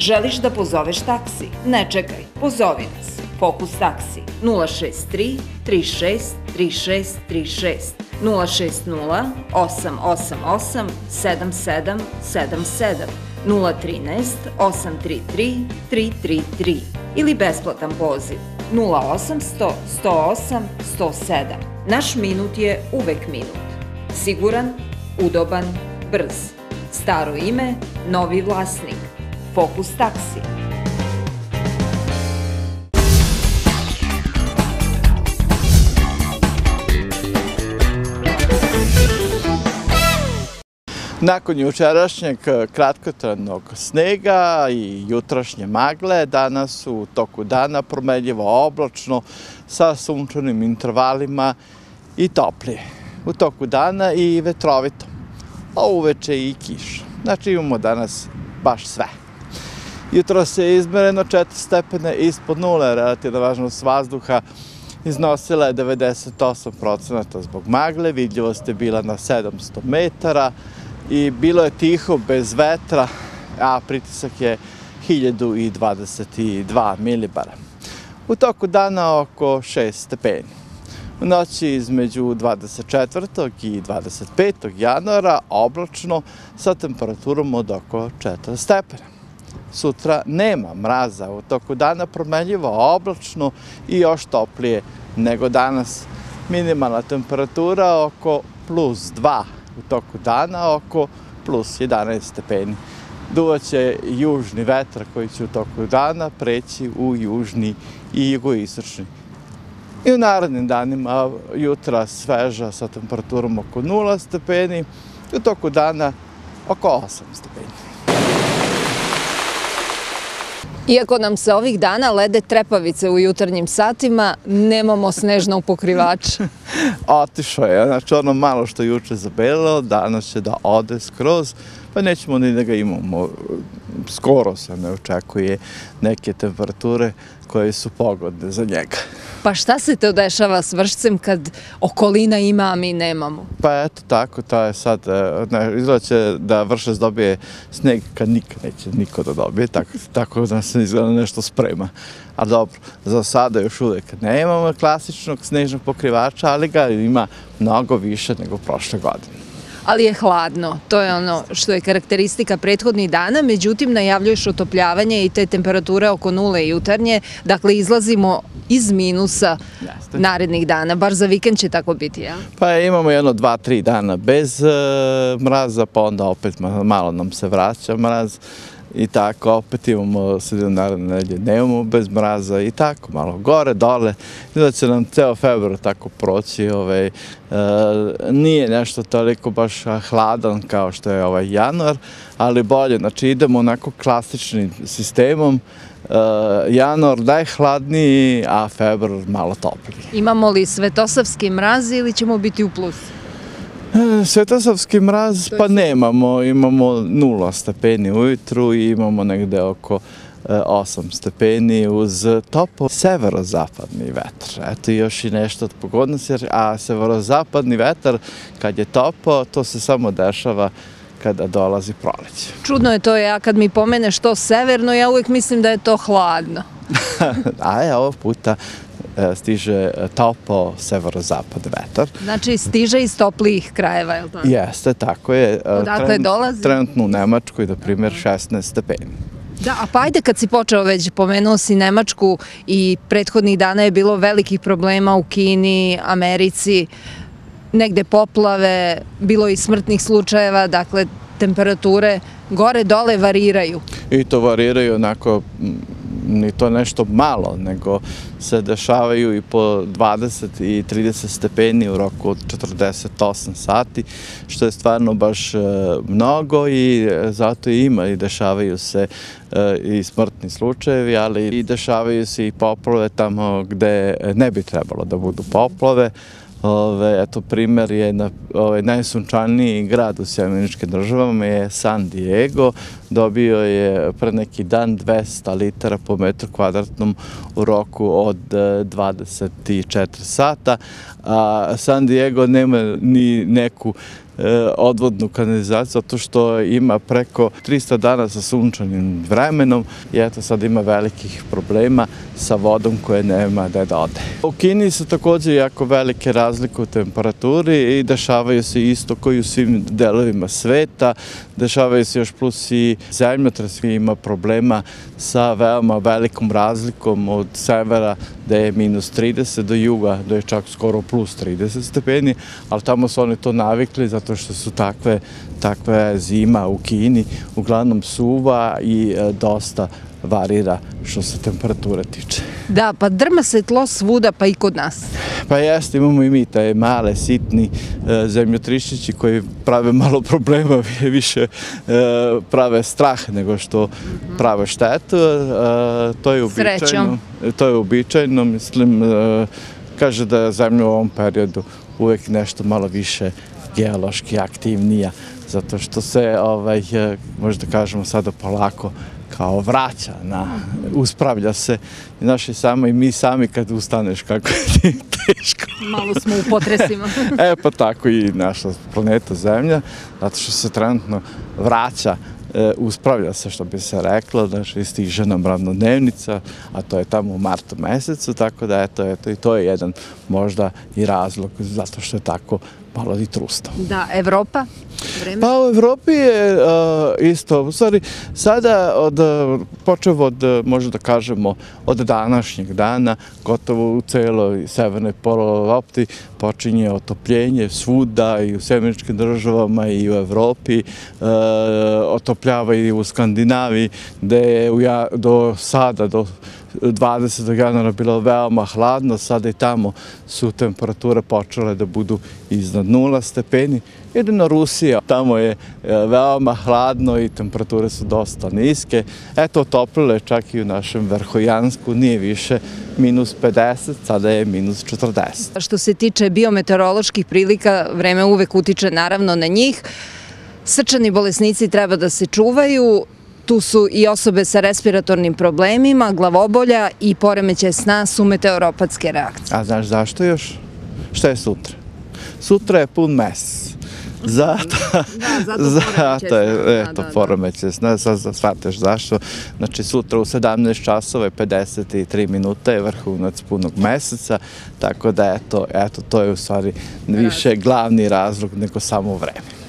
Želiš da pozoveš taksi? Ne čekaj, pozovi nas. Fokus taksi 063 36 36 36 060 888 7777 013 833 333 ili besplatan poziv 0800 108 107. Naš minut je uvek minut. Siguran, udoban, brz. Staro ime, novi vlasnik. Fokus taksi. Nakon jučerašnjeg eh, kratkotrajnog snega i jutrašnje magle, danas u toku dana promenljivo oblačno sa sunčanim intervalima i toplije. U toku dana i vetrovito, a uveče i kiš. Znači imamo danas baš sve. Jutro se izmereno 4 stepene ispod nule, relativna važnost vazduha iznosila je 98% zbog magle, vidljivost je bila na 700 metara, i bilo je tiho, bez vetra, a pritisak je 1022 milibara. U toku dana oko 6 stepeni. U noći između 24. i 25. januara oblačno sa temperaturom od oko 4 stepena. Sutra nema mraza, u toku dana promenljivo oblačno i još toplije nego danas. Minimalna temperatura oko plus 2 u toku dana oko plus 11 stepeni. Duvaće južni vetar koji će u toku dana preći u južni i jugoistočni. I u narednim danima jutra sveža sa temperaturom oko 0 stepeni, u toku dana oko 8 stepeni. Iako nam se ovih dana lede trepavice u jutarnjim satima, nemamo snežnog pokrivača. Otišao je, znači ono malo što juče zabelilo, danas će da ode skroz, pa nećemo ni da ga imamo. Skoro se ne očekuje neke temperature koje su pogodne za njega. Pa šta se te dešava s vršcem kad okolina ima, a mi nemamo? Pa eto tako, to je sad, e, ne, izgleda će da vršac dobije sneg kad nikad neće niko da dobije, tako, tako da se izgleda nešto sprema. A dobro, za sada još uvijek nemamo klasičnog snežnog pokrivača, ali ga ima mnogo više nego prošle godine ali je hladno. To je ono što je karakteristika prethodnih dana, međutim najavljuješ otopljavanje i te temperature oko nule jutarnje, dakle izlazimo iz minusa narednih dana, bar za vikend će tako biti, ja? Pa imamo jedno dva, tri dana bez uh, mraza, pa onda opet malo nam se vraća mraz i tako, opet imamo sredinu narodne nedelje, nemamo bez mraza. I tako, malo gore, dole, da će nam ceo februar tako proći, ovaj, e, nije nešto toliko baš hladan kao što je ovaj januar, ali bolje, znači idemo onako klasičnim sistemom, Uh, januar najhladniji, a februar malo topliji. Imamo li svetosavski mraz ili ćemo biti u plusu? E, Svetosavski mraz pa nemamo, imamo nula stepeni ujutru i imamo negde oko 8 e, stepeni uz topo severozapadni vetar. Eto još i nešto od pogodnosti, a severozapadni vetar kad je topo, to se samo dešava kada dolazi proleće. Čudno je to, ja kad mi pomeneš to severno, ja uvijek mislim da je to hladno. a je ovog puta stiže e, topo severozapad vetar. Znači stiže iz toplijih krajeva, je li to? Jeste, tako je. E, Odakle dolazi? Trenutno u Nemačkoj, na primjer, 16 stepeni. Da, a pa ajde kad si počeo već, pomenuo si Nemačku i prethodnih dana je bilo velikih problema u Kini, Americi, negde poplave, bilo i smrtnih slučajeva, dakle temperature gore dole variraju. I to variraju onako ni to nešto malo, nego se dešavaju i po 20 i 30 stepeni u roku od 48 sati, što je stvarno baš e, mnogo i e, zato i ima i dešavaju se e, i smrtni slučajevi, ali i dešavaju se i poplove tamo gde ne bi trebalo da budu poplove, Ove, eto, primer je na, ove, najsunčaniji grad u Sjemeničkim državama je San Diego. Dobio je pre neki dan 200 litara po metru kvadratnom u roku od e, 24 sata. A San Diego nema ni neku E, odvodnu kanalizaciju, zato što ima preko 300 dana sa sunčanim vremenom i eto sad ima velikih problema sa vodom koje nema da da ode. U Kini su također jako velike razlike u temperaturi i dešavaju se isto koji u svim delovima sveta. Dešavaju se još plus i zemljotres ima problema sa veoma velikom razlikom od severa da je minus 30 do juga, da je čak skoro plus 30 stepeni, ali tamo su oni to navikli zato što su takve, takve zima u Kini, uglavnom suva i e, dosta varira što se temperature tiče. Da, pa drma se tlo svuda, pa i kod nas. Pa jeste, imamo i mi taj male, sitni e, zemljotrišćići koji prave malo problema, više e, prave strah nego što prave štetu. E, to je uobičajeno. Srećom. To je uobičajeno, mislim, e, kaže da je zemlja u ovom periodu uvek nešto malo više geološki aktivnija, zato što se, ovaj, možda kažemo sada polako, kao vraća, na, uspravlja se. I naši samo i mi sami kad ustaneš kako je ti teško. Malo smo u potresima. e pa tako i naša planeta Zemlja, zato što se trenutno vraća e, uspravlja se što bi se reklo, znači stiže nam ravnodnevnica, a to je tamo u martu mesecu, tako da eto, eto i to je jedan možda i razlog zato što je tako malo i trusto. Da, Evropa? Vreme? Pa u Evropi je uh, isto, u stvari sada od, počeo od, možda da kažemo, od današnjeg dana, gotovo u celoj severnoj polovopti počinje otopljenje svuda i u semeničkim državama i u Evropi, uh, otopljava i u Skandinaviji, gde je u do sada, do 20. januara bilo veoma hladno, sada i tamo su temperature počele da budu iznad nula stepeni. Jedino Rusija, tamo je e, veoma hladno i temperature su dosta niske. Eto, otoplilo je čak i u našem Verhojansku, nije više minus 50, sada je minus 40. Što se tiče biometeoroloških prilika, vreme uvek utiče naravno na njih. Srčani bolesnici treba da se čuvaju, tu su i osobe sa respiratornim problemima, glavobolja i poremeće sna su meteoropatske reakcije. A znaš zašto još? Šta je sutra? Sutra je pun mesec. Zato, Da, zato zato je, eto, poremeće sna, sad shvateš zašto. Znači, sutra u 17 časova i 53 minuta je vrhunac punog meseca, tako da, eto, eto, to je u stvari više glavni razlog nego samo vreme.